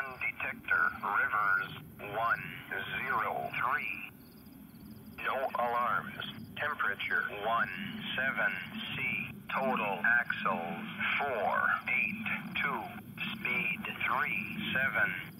land detector. Rivers 103. No alarms. Temperature 17 C. Total axles 482. Speed 37